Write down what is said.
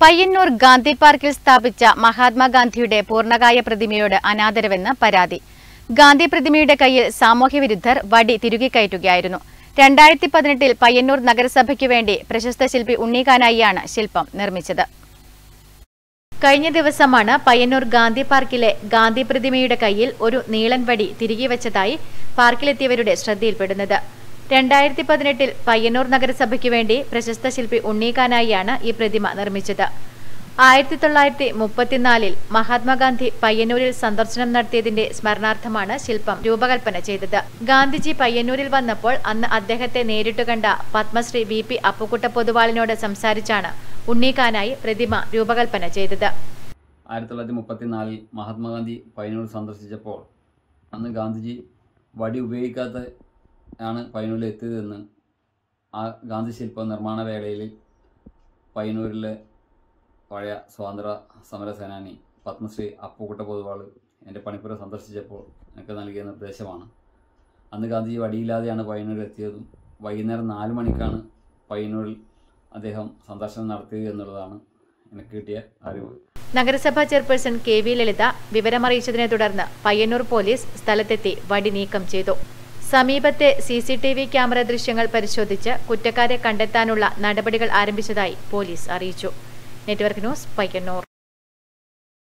പയ്യന്നൂർ ഗാന്ധി പാർക്കിൽ സ്ഥാപിച്ച മഹാത്മാഗാന്ധിയുടെ പൂർണകായ പ്രതിമയോട് അനാദരവെന്ന് പരാതി. ഗാന്ധി പ്രതിമയുടെ കയ്യിൽ സാമൂഹ്യവിരുദ്ധർ വടി തിരുകിക്കയറ്റുകയായിരുന്നു രണ്ടായിരത്തി പതിനെട്ടിൽ പയ്യന്നൂർ നഗരസഭയ്ക്കു വേണ്ടി പ്രശസ്ത ശില്പി ഉണ്ണിക്കാനായിയാണ് ശില്പം നിർമ്മിച്ചത്. കഴിഞ്ഞ ദിവസമാണ് പയ്യന്നൂർ ഗാന്ധി പാർക്കിലെ ഗാന്ധി പ്രതിമയുടെ കയ്യിൽ ഒരു നീളൻ വടി തിരികെ വെച്ചതായി പാർക്കിലെത്തിയവരുടെ ശ്രദ്ധയിൽപ്പെടുന്നത്. രണ്ടായിരത്തി പതിനെട്ടിൽ പയ്യന്നൂർ നഗരസഭയ്ക്ക് വേണ്ടി പ്രശസ്ത ശില്പി ഉണ്ണീക്കാനായിയാണ് ഈ പ്രതിമ നിർമ്മിച്ചത്. ആയിരത്തി തൊള്ളായിരത്തി മുപ്പത്തിനാലിൽ മഹാത്മാഗാന്ധി പയ്യന്നൂരിൽ സന്ദർശനം നടത്തിയതിന്റെ സ്മരണാർത്ഥമാണ് ശില്പം രൂപകൽപ്പന ചെയ്തത്. ഗാന്ധിജി പയ്യന്നൂരിൽ വന്നപ്പോൾ അന്ന് അദ്ദേഹത്തെ നേരിട്ടു കണ്ട പത്മശ്രീ വി പി അപ്പുക്കുട്ട പൊതുവാളിനോട് സംസാരിച്ചാണ് ഉണ്ണീക്കാനായി പ്രതിമ രൂപകൽപ്പന ചെയ്തത്. ആയിരത്തി തൊള്ളായിരത്തി മുപ്പത്തിനാലിൽ മഹാത്മാഗാന്ധി പയ്യന്നൂർ സന്ദർശിച്ചപ്പോൾ അന്ന് ഗാന്ധിജി വടി ഉപയോഗിക്കാത്ത ആണ് പയ്യന്നൂരിൽ എത്തിയതെന്ന് ആ ഗാന്ധി ശില്പ നിർമ്മാണ വേളയിൽ പയ്യന്നൂരിലെ പഴയ സ്വാതന്ത്ര്യ സമര സേനാനി പത്മശ്രീ അപ്പുക്കുട്ട പൊതുവാൾ എന്റെ പണിപ്പുര സന്ദർശിച്ചപ്പോൾ എനിക്ക് നൽകിയ നിർദ്ദേശമാണ്. അന്ന് ഗാന്ധിജി വടിയില്ലാതെയാണ് പയ്യന്നൂരിൽ എത്തിയതും വൈകുന്നേരം നാല് മണിക്കാണ് പയ്യന്നൂരിൽ അദ്ദേഹം സന്ദർശനം നടത്തിയത് എന്നുള്ളതാണ് എനിക്ക് കിട്ടിയ അറിവ്. നഗരസഭാ ചെയർപേഴ്സൺ കെ വി ലളിത വിവരമറിയിച്ചതിനെ തുടർന്ന് പയ്യന്നൂർ പോലീസ് സ്ഥലത്തെത്തി വടി നീക്കം ചെയ്തു. സമീപത്തെ C C T V camera ദൃശ്യങ്ങൾ പരിശോധിച്ച് കുറ്റക്കാരെ കണ്ടെത്താനുള്ള നടപടികൾ ആരംഭിച്ചതായി പോലീസ് അറിയിച്ചു. Network news Payyanur.